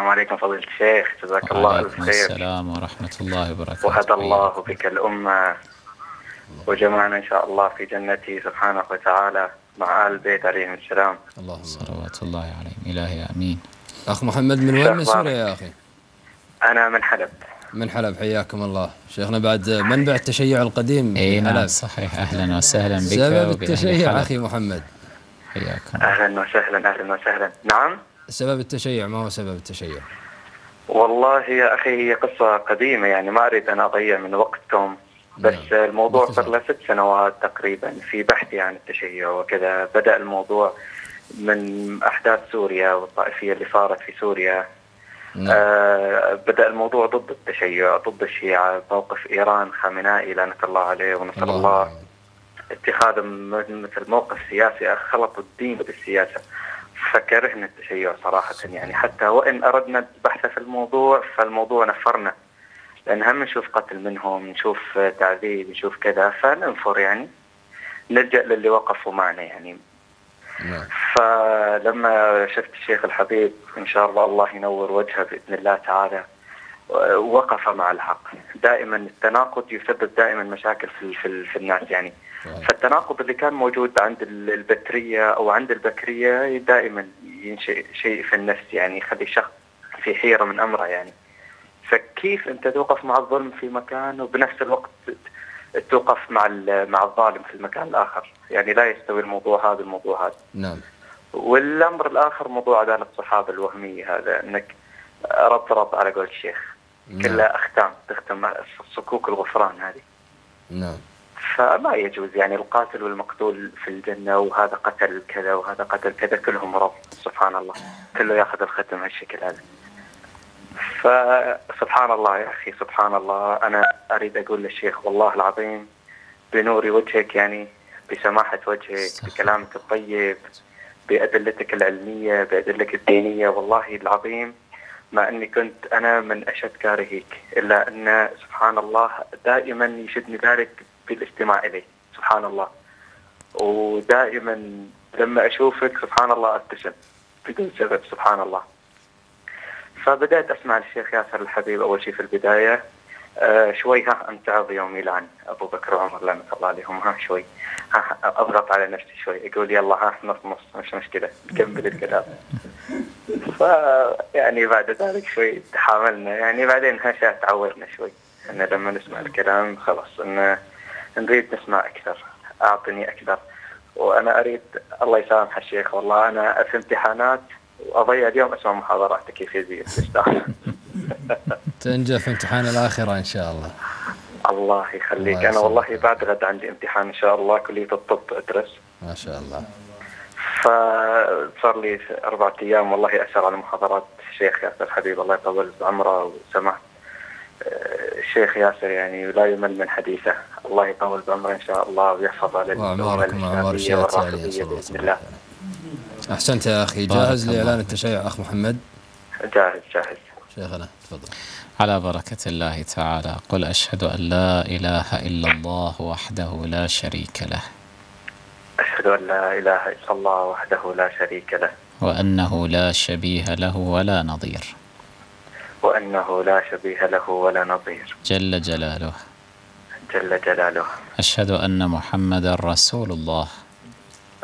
السلام عليكم فضيلة الشيخ. جزاك الله ألف خير السلام ورحمة الله وبركاته. وهدى الله بك الأمة وجمعنا إن شاء الله في جنته سبحانه وتعالى مع آل البيت عليهم السلام. اللهم صلوات الله عليهم. إلهي آمين. أخ محمد من وين من سوريا يا أخي؟ أنا من حلب. من حلب حياكم الله. شيخنا بعد منبع التشيع القديم إي نعم صحيح. أهلا وسهلا بك سبب التشيع أخي محمد. حياكم أهلا وسهلا أهلا وسهلا. نعم؟ سبب التشيع ما هو سبب التشيع؟ والله يا أخي هي قصة قديمة يعني ما أريد أن أضيع من وقتكم بس نعم. الموضوع صار له ست سنوات تقريبا في بحثي عن التشيع وكذا بدأ الموضوع من أحداث سوريا والطائفية اللي صارت في سوريا. نعم. آه بدأ الموضوع ضد التشيع ضد الشيعة موقف إيران خامنائي لعنة الله عليه ونسال الله, الله. اتخاذ مثل موقف سياسي خلطوا الدين بالسياسة. فكرهنا التشيع صراحة يعني حتى وإن أردنا البحث في الموضوع فالموضوع نفرنا. لأن هم نشوف قتل منهم نشوف تعذيب نشوف كذا فننفر يعني. نلجأ للي وقفوا معنا يعني. نعم. فلما شفت الشيخ الحبيب إن شاء الله الله ينور وجهه بإذن الله تعالى وقف مع الحق. دائما التناقض يسبب دائما مشاكل في في, في الناس يعني. فالتناقض اللي كان موجود عند البتريه أو عند البكرية دائما ينشئ شيء في النفس يعني يخلي الشخص في حيرة من أمره يعني. فكيف أنت توقف مع الظلم في مكان وبنفس الوقت توقف مع مع الظالم في المكان الآخر؟ يعني لا يستوي الموضوع هذا الموضوع هذا. نعم. والأمر الآخر موضوع عدالة الصحابة الوهمية هذا إنك رب رب على قول الشيخ. نعم. كلها أختام تختم صكوك الغفران هذه. نعم. فما يجوز يعني القاتل والمقتول في الجنة وهذا قتل كذا وهذا قتل كذا كلهم رب سبحان الله. كله يأخذ الختم هالشكل هذا. فسبحان الله يا أخي سبحان الله. أنا أريد أقول للشيخ والله العظيم بنور وجهك يعني بسماحة وجهك بكلامك الطيب بأدلتك العلمية بأدلتك الدينية والله العظيم مع أني كنت أنا من أشد كارهيك إلا أن سبحان الله دائما يشدني ذلك بالاستماع إليه سبحان الله. ودائما لما أشوفك سبحان الله أبتسم بدون سبب سبحان الله. فبدأت أسمع الشيخ ياسر الحبيب أول شيء في البداية. آه شوي ها أنت يومي لعن أبو بكر وعمر لعنة الله عليهم ها شوي. ها أضغط على نفسي شوي. يقول يلا ها نص نص مش مشكلة. نكمل الكلام. ف يعني بعد ذلك شوي تحاملنا يعني بعدين هشا تعودنا شوي. ان لما نسمع الكلام خلاص إن نريد نسمع أكثر. أعطني أكثر. وأنا اريد الله يسامح الشيخ والله. أنا في امتحانات وأضيع اليوم أسمع محاضراتك تستاهل. تنجح في امتحان الآخرة إن شاء الله. الله يخليك. الله أنا والله بعد غد عندي امتحان إن شاء الله. كلية الطب أدرس. ما شاء الله. فصار لي أربعة أيام والله أسر على محاضرات الشيخ ياسر حبيب الله يطول بعمره وسمعت الشيخ ياسر يعني لا يمل من حديثه. الله يطول بعمره إن شاء الله ويحفظ على بإذن الله. أحسنت يا أخي. جاهز لإعلان التشيع أخ محمد؟ جاهز جاهز. شيخنا تفضل. على بركة الله تعالى. قل أشهد أن لا إله إلا الله وحده لا شريك له. أشهد أن لا إله إلا الله وحده لا شريك له. وأنه لا شبيه له ولا نظير. وأنه لا شبيه له ولا نظير. جل جلاله. جل جلاله. أشهد أن محمد رسول الله.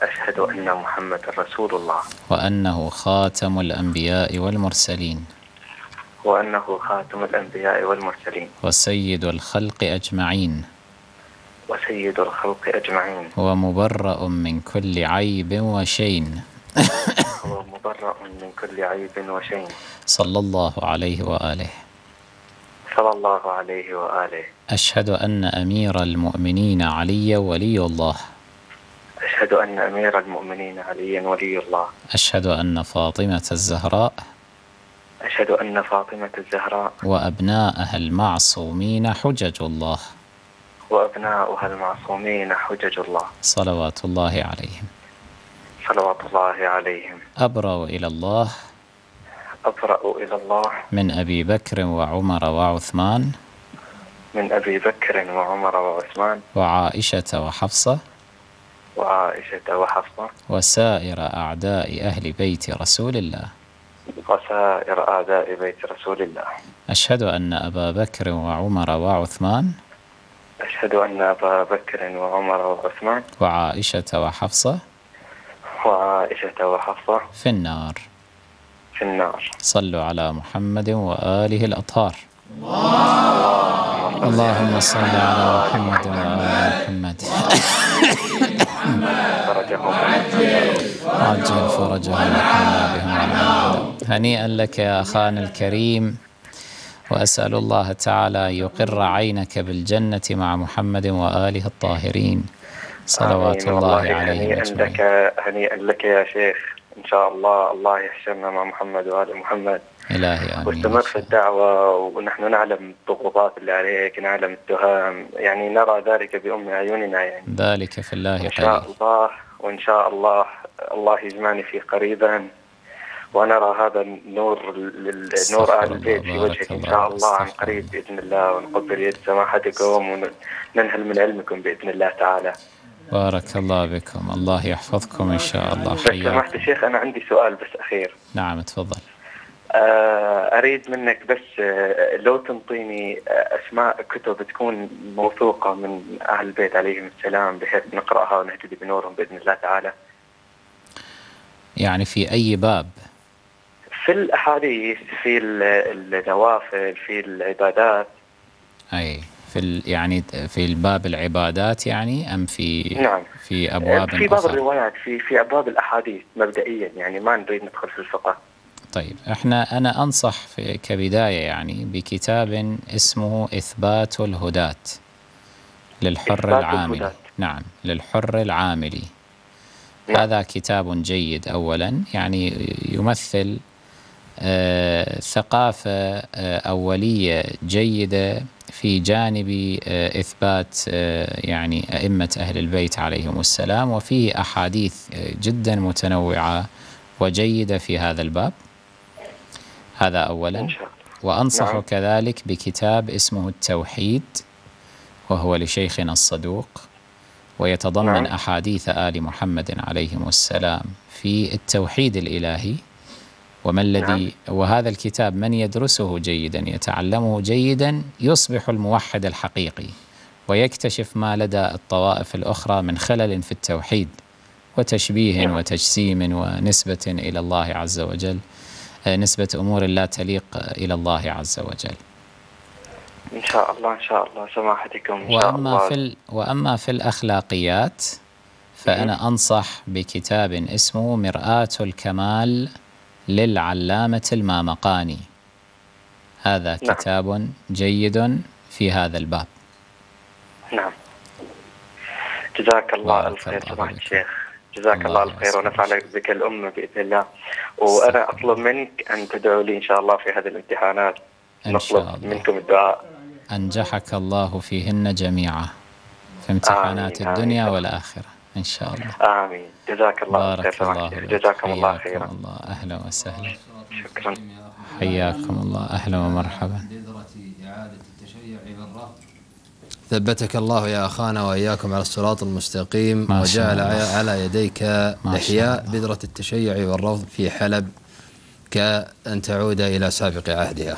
أشهد أن محمد رسول الله. وأنه خاتم الأنبياء والمرسلين. وأنه خاتم الأنبياء والمرسلين. وسيد الخلق أجمعين. وسيد الخلق أجمعين. ومبرأ من كل عيب وشين. ومبرأ من كل عيب وشين. صلى الله عليه وآله. صلى الله عليه وآله. أشهد أن أمير المؤمنين علي ولي الله. أشهد أن أمير المؤمنين علي ولي الله. أشهد أن فاطمة الزهراء. أشهد أن فاطمة الزهراء. وأبناءها المعصومين حجج الله. وأبناؤها المعصومين حجج الله. صلوات الله عليهم. صلوات الله عليهم. أبرأ إلى الله. أبرأ إلى الله. من أبي بكر وعمر وعثمان. من أبي بكر وعمر وعثمان. وعائشة وحفصة. وعائشة وحفصة. وسائر أعداء أهل بيت رسول الله. وسائر أعداء بيت رسول الله. أشهد أن أبا بكر وعمر وعثمان. أشهد أن أبا بكر وعمر وعثمان وعائشة وحفصة وعائشة وحفصة في النار. في النار. صلوا على محمد وآله الأطهار. اللهم صل على محمد وآل محمد. فرجهم. عجل فرجهم بهم هنيئا لك يا أخانا الكريم. وأسأل الله تعالى يقر عينك بالجنة مع محمد وآله الطاهرين. صلوات آمين. الله عليه أجمعين. لك هنيئا لك يا شيخ. إن شاء الله الله يحشرنا مع محمد وآل محمد. إلهي آمين. واستمر في الدعوة ونحن نعلم الضغوطات اللي عليك نعلم التهام يعني نرى ذلك بأم عيوننا يعني. ذلك في الله إن شاء الله وإن شاء الله الله يجمعني فيه قريبا. ونرى هذا النور نور الله، البيت في وجهك إن الله، شاء الله عن قريب بإذن الله ونقبل يد سماحتكم وننهل من علمكم بإذن الله تعالى. بارك الله بكم الله يحفظكم إن شاء الله. بس سمحت حياكم شيخ أنا عندي سؤال بس أخير. نعم تفضل. آه، أريد منك بس آه، لو تنطيني آه، أسماء كتب تكون موثوقة من أهل البيت عليهم السلام بحيث نقرأها ونهتدي بنورهم بإذن الله تعالى. يعني في أي باب؟ في الأحاديث في ال- النوافل في العبادات أي في ال يعني في الباب العبادات يعني أم في نعم. في أبواب في بعض الروايات في في أبواب الأحاديث مبدئيا يعني ما نريد ندخل في الفقه طيب إحنا أنا أنصح في كبداية يعني بكتاب اسمه إثبات الهداة للحر العاملي الهداة. نعم للحر العاملي نعم. هذا كتاب جيد أولا يعني يمثل ثقافة آه، أولية جيدة في جانب آه، إثبات آه، يعني أئمة أهل البيت عليهم السلام وفيه أحاديث آه، جدا متنوعة وجيدة في هذا الباب هذا أولا وأنصح نعم. كذلك بكتاب اسمه التوحيد وهو لشيخنا الصدوق ويتضمن نعم. أحاديث آل محمد عليهم السلام في التوحيد الإلهي وما الذي وهذا الكتاب من يدرسه جيدا يتعلمه جيدا يصبح الموحد الحقيقي ويكتشف ما لدى الطوائف الأخرى من خلل في التوحيد وتشبيه نعم. وتجسيم ونسبة إلى الله عز وجل آه، نسبة أمور لا تليق إلى الله عز وجل. إن شاء الله إن شاء الله سماحتكم إن شاء وأما الله. في ال... وأما في الأخلاقيات فأنا أنصح بكتاب اسمه مرآة الكمال للعلامة المامقاني هذا نعم. كتاب جيد في هذا الباب نعم جزاك الله بارك الف خير الله سماحة. الشيخ جزاك الله الله الف خير يسلمك. ونفع بك الأمة بإذن الله وأنا أطلب منك أن تدعو لي إن شاء الله في هذه الامتحانات إن شاء نطلب الله. منكم الدعاء أنجحك الله فيهن جميعا في امتحانات آمين، الدنيا آمين. والآخرة إن شاء الله. آمين. جزاك الله خير سماحة الله جزاكم الله خيرا. الله. أهلا وسهلا. شكرا. حياكم الله. أهلا ومرحبا. ثبتك الله يا أخانا وإياكم على الصراط المستقيم ما شاء وجعل الله. على يديك شاء إحياء. بذرة التشيع والرفض في حلب كأن تعود إلى سابق عهدها.